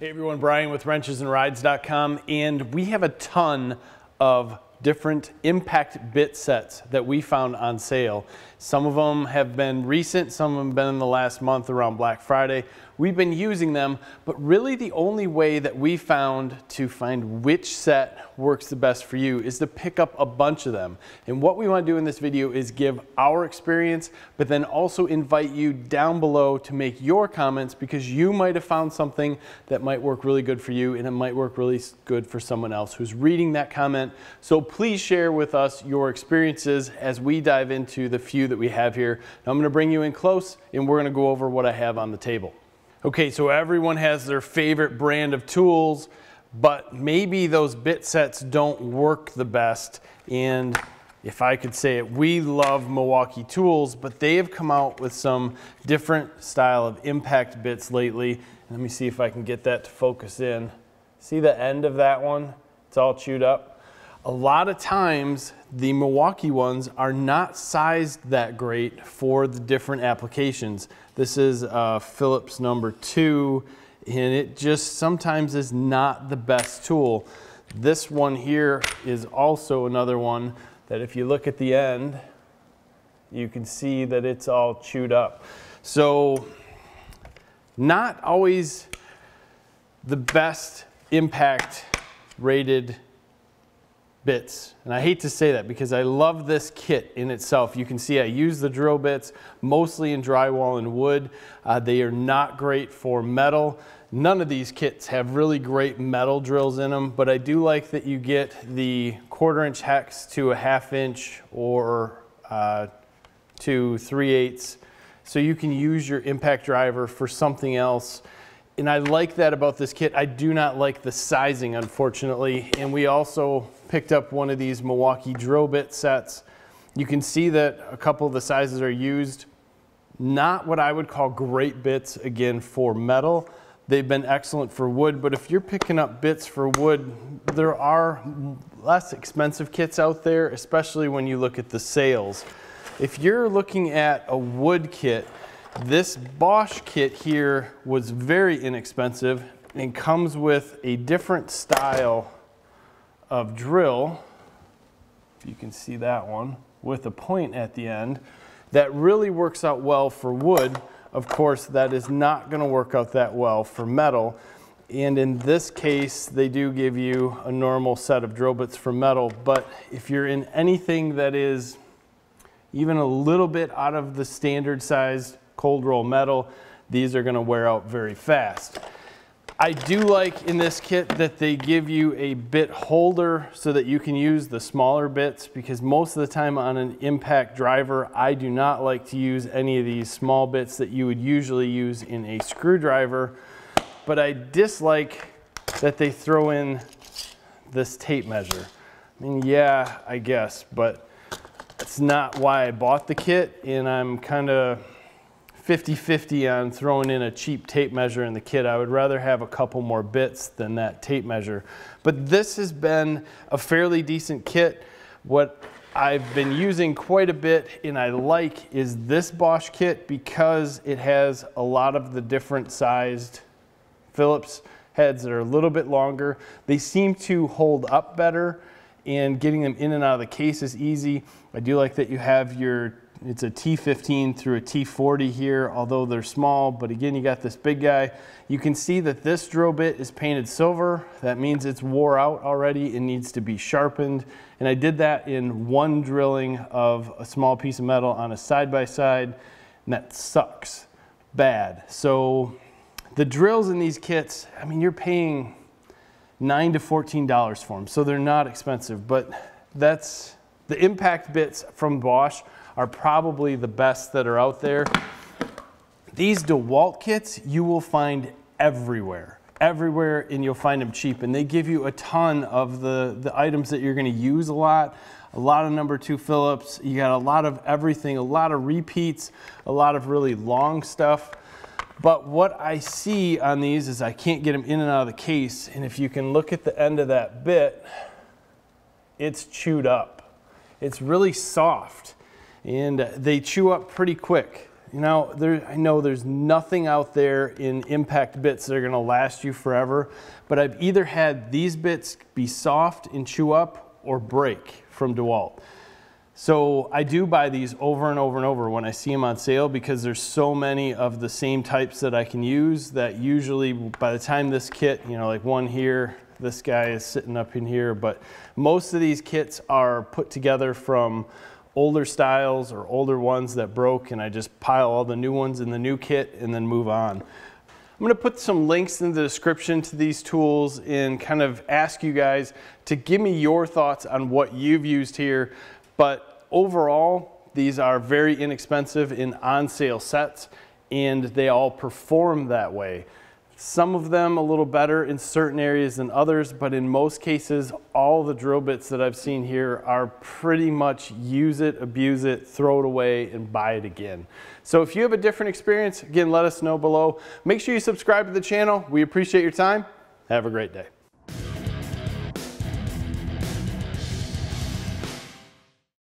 Hey everyone, Brian with wrenchesandrides.com and we have a ton of different impact bit sets that we found on sale. Some of them have been recent, some of them have been in the last month around Black Friday. We've been using them, but really the only way that we found to find which set works the best for you is to pick up a bunch of them. And what we want to do in this video is give our experience, but then also invite you down below to make your comments because you might have found something that might work really good for you and it might work really good for someone else who's reading that comment. So please share with us your experiences as we dive into the few that we have here. Now I'm going to bring you in close and we're going to go over what I have on the table. Okay, so everyone has their favorite brand of tools, but maybe those bit sets don't work the best. And if I could say it, we love Milwaukee tools, but they have come out with some different style of impact bits lately. let me see if I can get that to focus in. See the end of that one? It's all chewed up. A lot of times the Milwaukee ones are not sized that great for the different applications. This is uh, Phillips number two, and it just sometimes is not the best tool. This one here is also another one that if you look at the end, you can see that it's all chewed up. So not always the best impact rated bits. And I hate to say that because I love this kit in itself. You can see I use the drill bits mostly in drywall and wood. Uh, they are not great for metal. None of these kits have really great metal drills in them, but I do like that you get the quarter inch hex to a half inch or uh, to 3 eighths. So you can use your impact driver for something else and I like that about this kit. I do not like the sizing, unfortunately. And we also picked up one of these Milwaukee drill bit sets. You can see that a couple of the sizes are used. Not what I would call great bits, again, for metal. They've been excellent for wood, but if you're picking up bits for wood, there are less expensive kits out there, especially when you look at the sales. If you're looking at a wood kit, this Bosch kit here was very inexpensive and comes with a different style of drill, if you can see that one, with a point at the end, that really works out well for wood. Of course, that is not gonna work out that well for metal. And in this case, they do give you a normal set of drill bits for metal, but if you're in anything that is even a little bit out of the standard sized cold roll metal, these are gonna wear out very fast. I do like in this kit that they give you a bit holder so that you can use the smaller bits because most of the time on an impact driver, I do not like to use any of these small bits that you would usually use in a screwdriver, but I dislike that they throw in this tape measure. I mean, yeah, I guess, but it's not why I bought the kit and I'm kind of 50-50 on throwing in a cheap tape measure in the kit. I would rather have a couple more bits than that tape measure. But this has been a fairly decent kit. What I've been using quite a bit and I like is this Bosch kit because it has a lot of the different sized Phillips heads that are a little bit longer. They seem to hold up better and getting them in and out of the case is easy. I do like that you have your it's a T15 through a T40 here, although they're small, but again, you got this big guy. You can see that this drill bit is painted silver. That means it's wore out already. It needs to be sharpened. And I did that in one drilling of a small piece of metal on a side-by-side, -side, and that sucks bad. So the drills in these kits, I mean, you're paying nine to $14 for them, so they're not expensive, but that's the impact bits from Bosch are probably the best that are out there. These DeWalt kits you will find everywhere. Everywhere and you'll find them cheap. And they give you a ton of the the items that you're going to use a lot. A lot of number two Phillips. You got a lot of everything a lot of repeats a lot of really long stuff. But what I see on these is I can't get them in and out of the case. And if you can look at the end of that bit it's chewed up. It's really soft and they chew up pretty quick. You know, there, I know there's nothing out there in impact bits that are gonna last you forever, but I've either had these bits be soft and chew up or break from DeWalt. So I do buy these over and over and over when I see them on sale because there's so many of the same types that I can use that usually by the time this kit, you know, like one here, this guy is sitting up in here, but most of these kits are put together from older styles or older ones that broke and I just pile all the new ones in the new kit and then move on. I'm gonna put some links in the description to these tools and kind of ask you guys to give me your thoughts on what you've used here. But overall, these are very inexpensive in on sale sets and they all perform that way. Some of them a little better in certain areas than others, but in most cases, all the drill bits that I've seen here are pretty much use it, abuse it, throw it away, and buy it again. So if you have a different experience, again, let us know below. Make sure you subscribe to the channel. We appreciate your time. Have a great day.